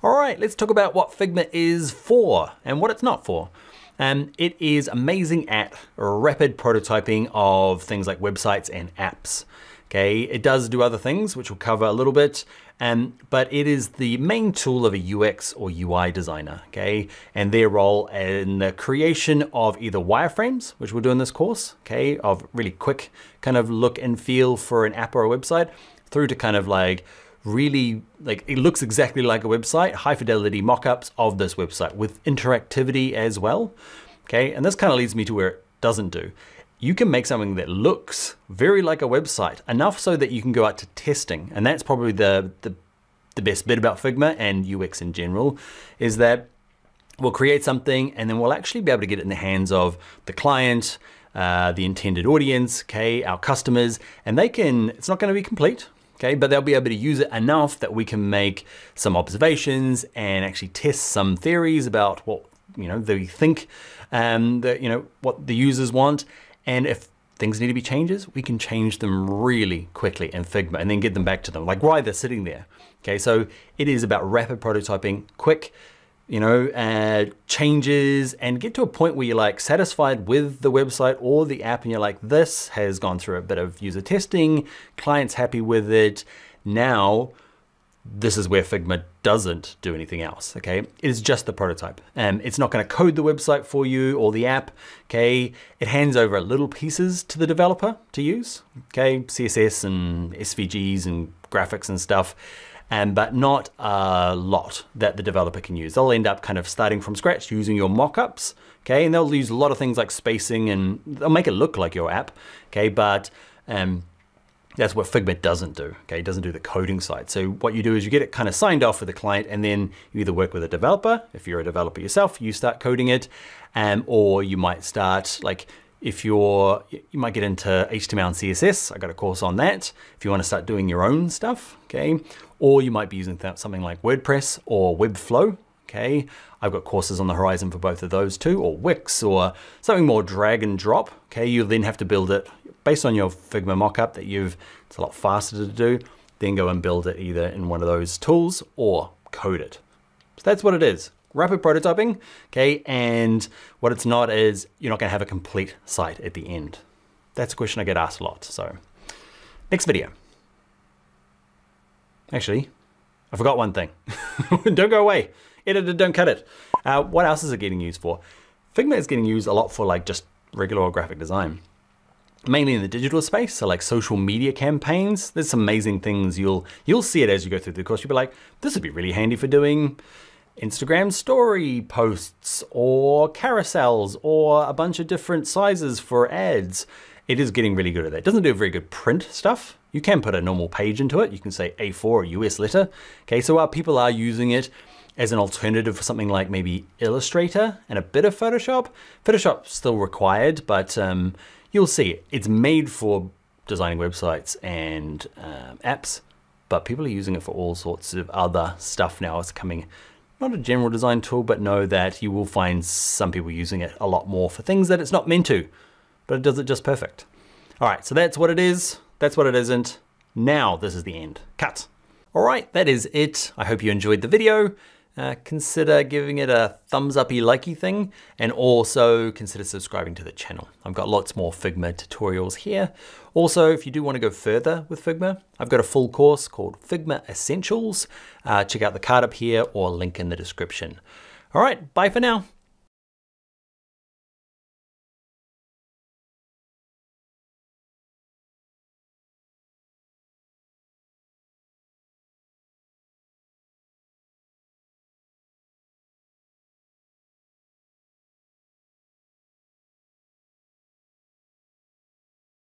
All right, let's talk about what Figma is for and what it's not for. Um, it is amazing at rapid prototyping of things like websites and apps. Okay, it does do other things, which we'll cover a little bit, um, but it is the main tool of a UX or UI designer, okay? And their role in the creation of either wireframes, which we'll do in this course, okay, of really quick kind of look and feel for an app or a website, through to kind of like really like it looks exactly like a website, high fidelity mockups of this website with interactivity as well. Okay, and this kind of leads me to where it doesn't do. You can make something that looks very like a website, enough so that you can go out to testing. And that's probably the, the, the best bit about Figma and UX in general, is that we'll create something and then we'll actually be able to get it in the hands of the client, uh, the intended audience, okay, our customers, and they can, it's not gonna be complete, okay? But they'll be able to use it enough that we can make some observations and actually test some theories about what, you know, they think, um, that, you know, what the users want. And if things need to be changes, we can change them really quickly in Figma and then get them back to them, like why they're sitting there. Okay, so it is about rapid prototyping, quick, you know, uh, changes and get to a point where you're like satisfied with the website or the app and you're like, this has gone through a bit of user testing, client's happy with it. Now, this is where Figma doesn't do anything else, okay? It is just the prototype. and it's not gonna code the website for you or the app, okay? It hands over little pieces to the developer to use, okay? CSS and SVGs and graphics and stuff and but not a lot that the developer can use. They'll end up kind of starting from scratch using your mockups, okay? And they'll use a lot of things like spacing and they'll make it look like your app, okay? But um, that's what Figma doesn't do, okay? It doesn't do the coding side. So what you do is you get it kind of signed off with the client and then you either work with a developer, if you're a developer yourself, you start coding it, um, or you might start like if you're, you might get into HTML and CSS, I got a course on that. If you want to start doing your own stuff, okay? Or you might be using something like WordPress or Webflow, okay? I've got courses on the horizon for both of those too, or Wix or something more drag and drop, okay? You then have to build it based on your Figma mockup that you've, it's a lot faster to do, then go and build it either in one of those tools or code it. So that's what it is rapid prototyping, okay? And what it's not is you're not gonna have a complete site at the end. That's a question I get asked a lot, so. Next video. Actually, I forgot one thing. don't go away. Editor, don't cut it. Uh, what else is it getting used for? Figma is getting used a lot for like just regular graphic design mainly in the digital space, so like social media campaigns. There's some amazing things you'll you'll see it as you go through the course. You'll be like, this would be really handy for doing Instagram story posts or carousels or a bunch of different sizes for ads. It is getting really good at that. It doesn't do very good print stuff. You can put a normal page into it. You can say A4 or US letter. Okay, so our people are using it as an alternative for something like maybe Illustrator and a bit of Photoshop. Photoshop's still required, but um, you'll see it's made for designing websites and um, apps, but people are using it for all sorts of other stuff now. It's coming not a general design tool, but know that you will find some people using it a lot more for things that it's not meant to, but it does it just perfect. All right, so that's what it is. That's what it isn't. Now this is the end. Cut. All right, that is it. I hope you enjoyed the video uh, consider giving it a thumbs uppy likey thing and also consider subscribing to the channel. I've got lots more Figma tutorials here. Also, if you do want to go further with Figma, I've got a full course called Figma Essentials. Uh, check out the card up here or link in the description. All right, bye for now.